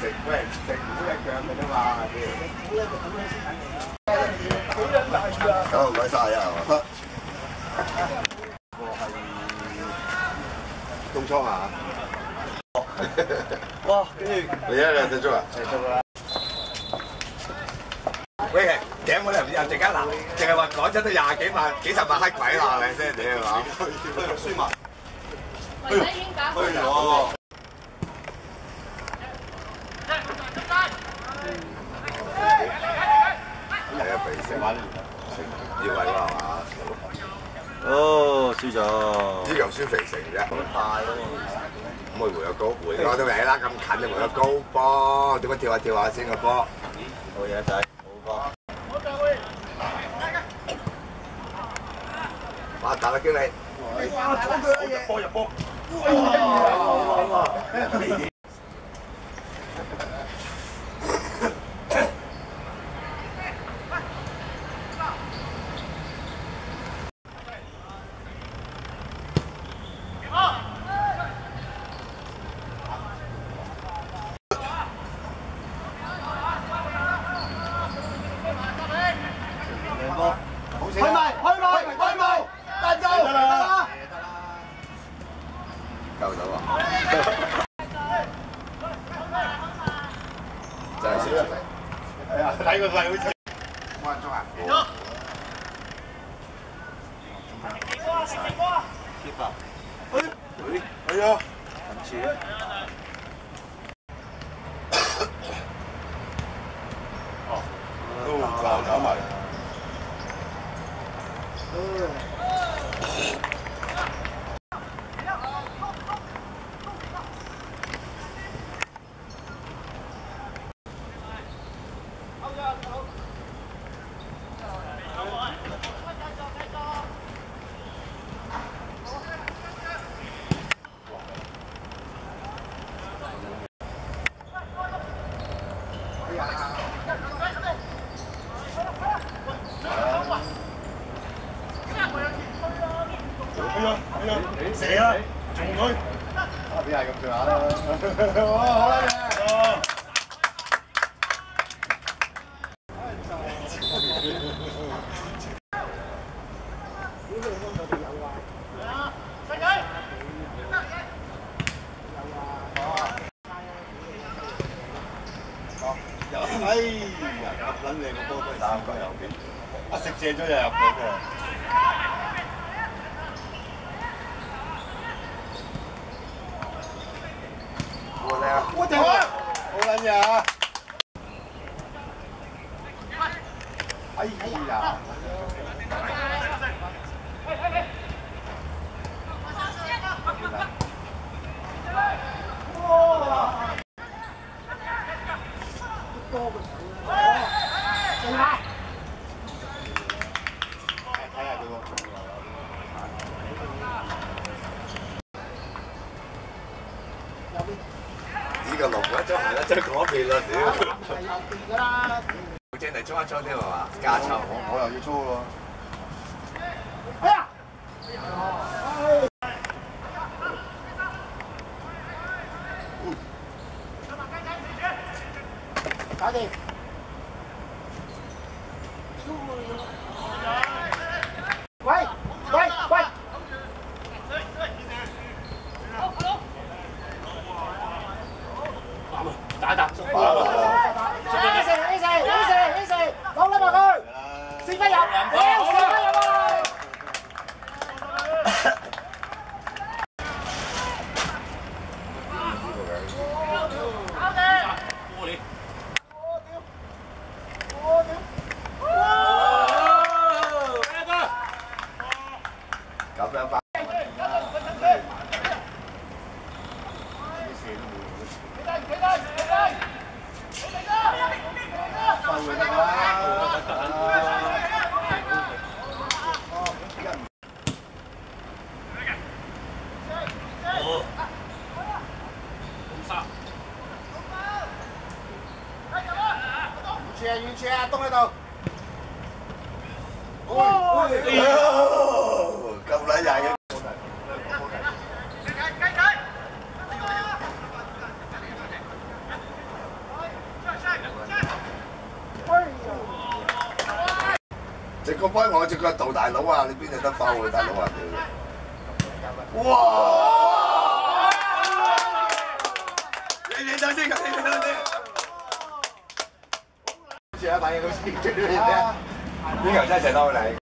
食喂食股一腳嘅啫嘛，好唔該晒啊！我係東倉啊！哇！跟住你一兩隻足啊？隻足啦！喂，頸冇理由又陣間嗱，淨係話講真都廿幾萬、幾十萬閪鬼啦，你先，你係嘛？輸埋。女仔已經搞好咗。咗。係啊，肥成玩要位喎係嘛？哦，輸咗。呢又輸肥城啫。大咯咁咪回有高，回個都嚟啦，咁近就回有高波，點解跳下跳下先個波？好嘢仔，好波。發達啦經理！波入波。開埋去埋去埋，大走得啦！夠到啊！真係少一嚟。係啊，睇個勢好似。冇人中啊！係啊！射啦，仲佢。邊係咁上下啦？哇，好啦嘅。哎呀，咁撚靚個波都打個右邊，一食射咗又入到喎。我叻啊！我屌啊嘢啊！哎呀！睇下佢喎。呢個龍一張係一張嗰邊啦，屌！好正嚟租一租添係嘛？加抽，我又要租喎。搞掂。喂喂喂！打打。A 四 A 四 A 四 A 四，攞啦埋佢，四分入，屌四分入啊！咁樣翻。處啊遠處啊，東喺度。咁撚曳嘅。直個波我隻腳度大佬啊！你邊有得翻我，大佬啊！哇！你你等先，你等先。好。似一把嘢好。似，呢球真係射得好。靚。